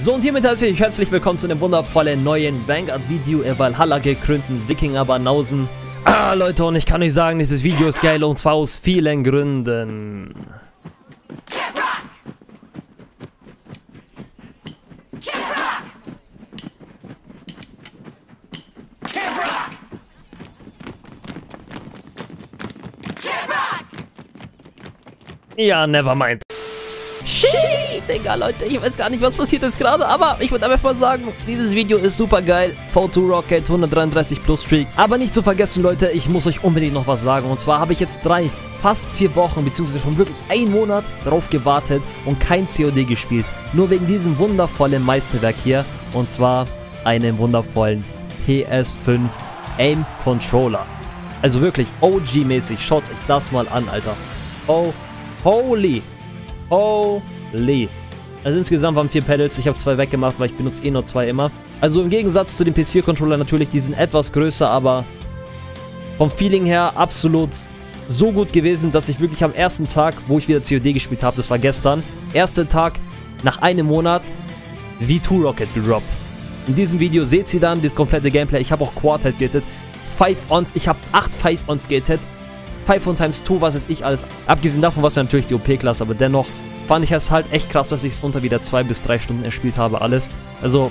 So und hiermit heiße ich herzlich willkommen zu einem wundervollen neuen Vanguard-Video in Valhalla gekrönten Wikinger-Banausen. Ah Leute, und ich kann euch sagen, dieses Video ist geil und zwar aus vielen Gründen. Ja, never mind. Shit, Digga, Leute, ich weiß gar nicht, was passiert ist gerade, aber ich würde einfach mal sagen, dieses Video ist super geil. V2 Rocket, 133 Plus Streak. Aber nicht zu vergessen, Leute, ich muss euch unbedingt noch was sagen. Und zwar habe ich jetzt drei, fast vier Wochen, beziehungsweise schon wirklich einen Monat darauf gewartet und kein COD gespielt. Nur wegen diesem wundervollen Meisterwerk hier. Und zwar einem wundervollen PS5 Aim Controller. Also wirklich OG-mäßig. Schaut euch das mal an, Alter. Oh, holy Holy. Also insgesamt waren vier Pedals. Ich habe zwei weggemacht, weil ich benutze eh nur zwei immer. Also im Gegensatz zu dem PS4-Controller natürlich, die sind etwas größer, aber vom Feeling her absolut so gut gewesen, dass ich wirklich am ersten Tag, wo ich wieder COD gespielt habe, das war gestern, erster Tag nach einem Monat V2 Rocket gedroppt. In diesem Video seht ihr dann das komplette Gameplay. Ich habe auch Quartet gehittet. 5 Ons, ich habe 8 5 Ons gehittet. 5 von times 2, was ist ich alles. Abgesehen davon war es natürlich die OP-Klasse, aber dennoch fand ich es halt echt krass, dass ich es unter wieder 2 bis 3 Stunden erspielt habe, alles. Also,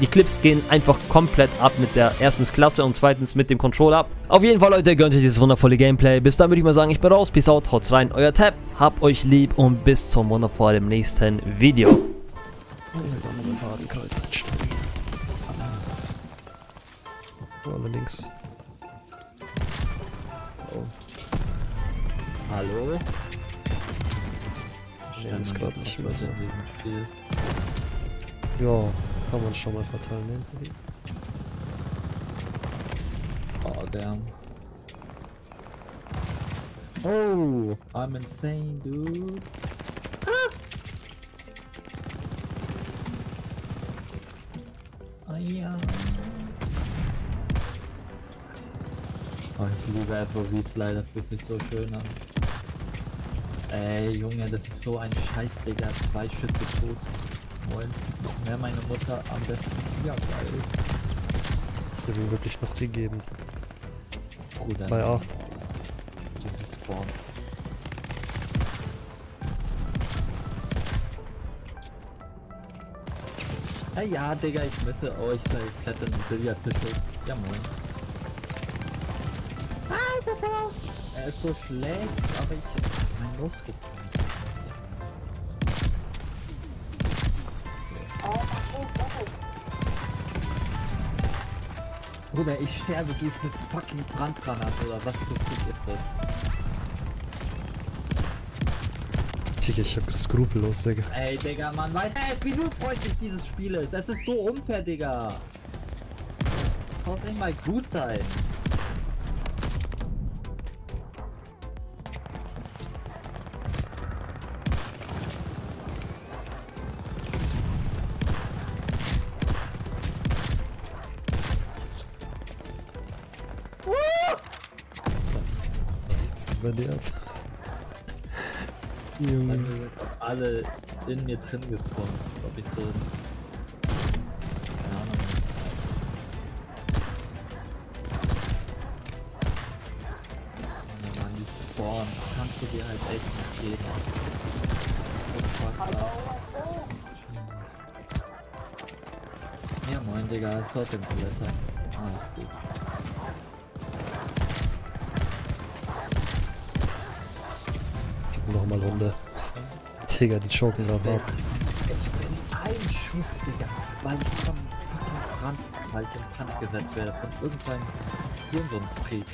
die Clips gehen einfach komplett ab mit der erstens Klasse und zweitens mit dem Controller. Auf jeden Fall, Leute, gönnt euch dieses wundervolle Gameplay. Bis dann würde ich mal sagen, ich bin raus. Peace out, haut rein, euer Tab. Habt euch lieb und bis zum wundervollen nächsten Video. Oh, Fadenkreuz einsteigen. Allerdings. So. Hallo? Ich nee, ist gerade nicht mehr so. Spiel. Ja, kann man schon mal verteilen, ne? Oh, damn. Oh, I'm insane, dude. Ah! Ah ja. Oh, ich liebe einfach, wie es leider fühlt sich so schön an. Ey, Junge, das ist so ein Scheiß, Digga. Zwei Schüsse tot. Moin. Noch mehr meine Mutter am besten. Ja, geil. Das wird ihm wirklich noch gegeben. Bruder. Bei A. Diese Spawns. Hey, ja, Digga, ich misse euch. Ich kletter den Billardtisch. Ja, moin. Er ist so schlecht, aber ich mein Los Bruder, ich sterbe durch eine fucking Brandgranate oder was zum Fick ist das? Digga, ich hab skrupellos, Digga. Ey, Digga, man weiß erst, wie unfreundlich dieses Spiel ist. Es ist so unfair, Digga. Muss nicht mal gut sein. Ab. Junge. Alle in mir drin gespawnt, als ob ich so. Keine Ahnung. Ja, Mann, die Spawns kannst du dir halt echt nicht geben. So fucked up. Ja moin Digga, es sollte im Toilette sein. Alles gut. Nochmal Runde. Digga, die choken gerade ab. Ich bin ein Schuss, Digga, weil ich vom fucking Brand, weil ich in Brand gesetzt werde von irgendeinem mal.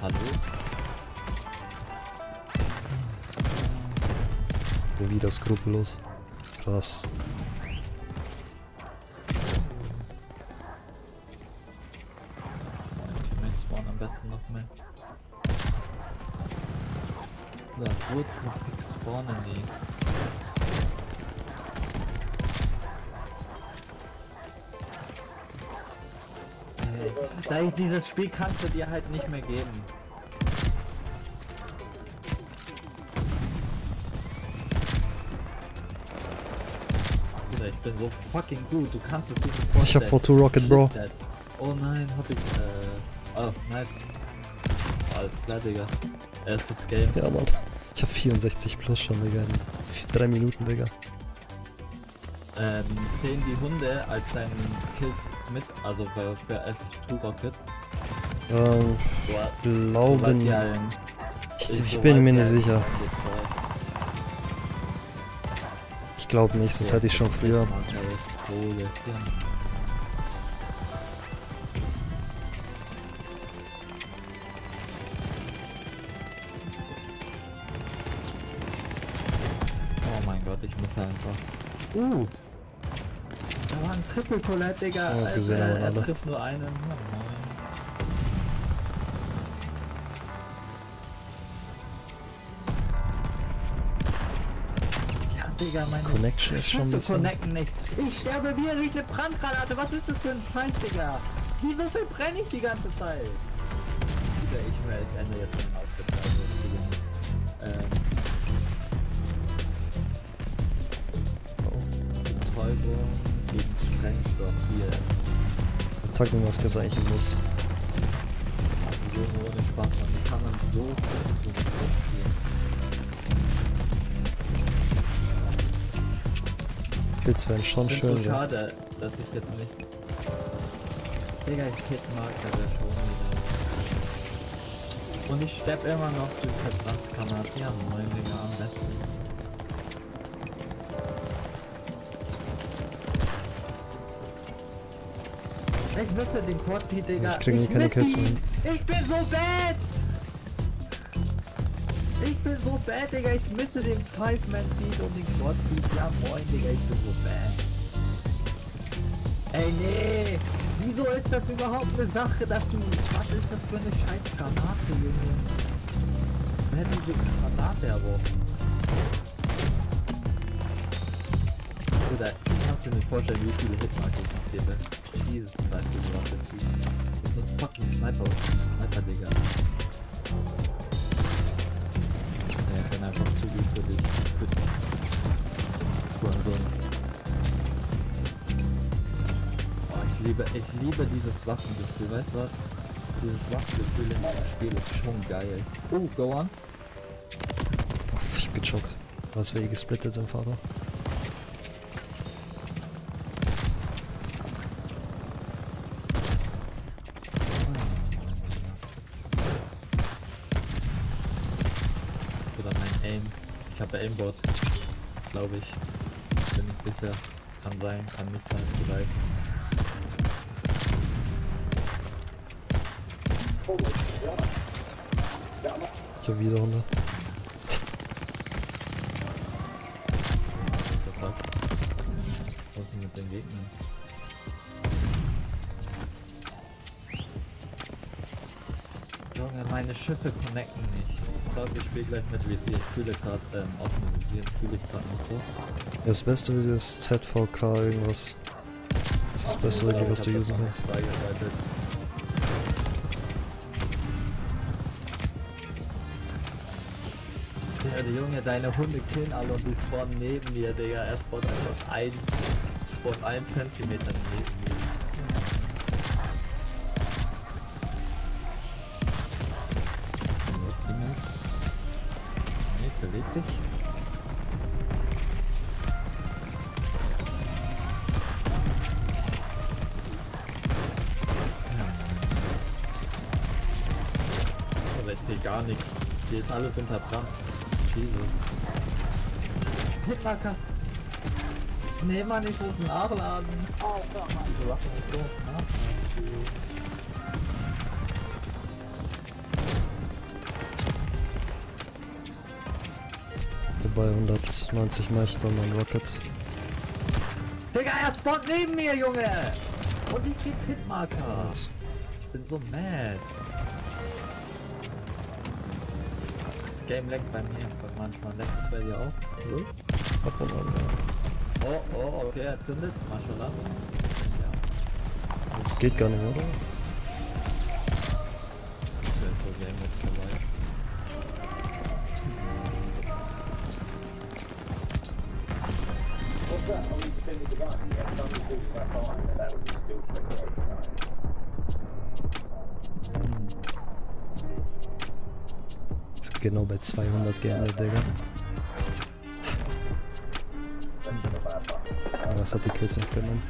Hallo? Wieder skrupellos. Krass. Besten noch mehr. Da, Wurzeln fix spawnen die. Da ich, dieses Spiel kannst du dir halt nicht mehr geben. Bruder, ich bin so fucking gut, du kannst es nicht vorstellen. Ich hab Photo Rocket, Bro. Oh nein, hab ich, äh, oh, nice. Alles klar, Digga. Erstes Game. Ja, Mann. Ich hab 64 plus schon, Digga. In drei Minuten, Digga. Ähm, zählen die Hunde als deinen Kills mit, also für, für F2 Rocket? Ähm, Boah, glaube nicht. Ich, ich bin mir nicht sicher. G2. Ich glaube nicht, das hätte ich schon früher. Muss einfach. Uh! Da war ein Triple Colette, Digga. Oh, Alter, gesehen er, er trifft nur einen. Ja, Digga, meine Connection ist schon ein bisschen. connecten nicht. Ich sterbe wieder durch eine Brandgranate. Was ist das für ein Scheiß, Digga? Wieso verbrenne ich die ganze Zeit? Digga, ich melde Ende jetzt meinen Aufsatz. Also, Digga. Ähm. Betäubung gegen Sprengstoff. Hier. Taktenmaske ist eigentlich ein Muss. Also Junge, ohne Spaß, man wie kann man so dem spielen. Kills wären schon Ich schön, so ja. schade, dass ich jetzt nicht. Digga, ich hit Marker der schon wieder. Und ich sterb immer noch durch Vertragsgranaten. Ja, moin, Digga, am besten. Ich müsse den Quad-Feed, Digga. Ich krieg nie keine Kills mehr. Ich bin so bad! Ich bin so bad, Digga. Ich misse den Five-Man-Feed und den Quad-Feed. Ja, moin, Digga. Ich bin so bad. Ey, nee. Wieso ist das überhaupt eine Sache, dass du... Was ist das für eine scheiß Granate, Junge? Wer hat diese Granate erworfen? Oder kannst du dir vorstellen, wie viele Hitmarker ich noch gebe? Jesus Christ, das war das wie... Das ist ein fucking Sniper. Sniper, Digga. Ja, ich bin einfach zu gut für dich. Hurensohn. Oh, ich liebe, ich liebe dieses Waffengefühl, weißt du was? Dieses Waffengefühl in diesem Spiel ist schon geil. Oh, go on. Uff, ich hab gechockt. Was wir eh gesplittet sind, Vater. Aim. Ich habe Aimbot. Glaube ich. Bin nicht sicher. Kann sein, kann nicht sein, vielleicht. Ich hab wieder 100. What the fuck? Was ist mit den Gegnern? Junge, meine Schüsse connecten nicht. Ich glaube, ich spiele gleich mit Visier. Ich fühle gerade, ähm, auf mit Visier fühle ich gerade nicht so. Das beste Visier ist ZVK irgendwas. Das ist das beste Visier, was du usen kannst. Ja, Junge, deine Hunde killen alle und die spawnen neben mir, Digga. Er spawnt einfach ein, spawnt ein Zentimeter neben beweg dich. Aber ich sehe gar nichts. Hier ist alles unter Brand. Jesus. Hitmacker! Nee, Mann, ich muss einen Adeladen. Oh, Mann. Diese Waffe ist so. Ja? 290 Mech und ein Rocket. Digga, er spawnt neben mir, Junge! Und ich geb Hitmarker. Und. Ich bin so mad. Das Game leckt bei mir manchmal. Leckt es bei dir auch? Hallo? Oh, oh, okay, er zündet. Mashallah. Ja. Das geht gar nicht, oder? Das ist ein jetzt dabei. Genau bei 200 geändert, Digga. Was hat die Kills noch genommen?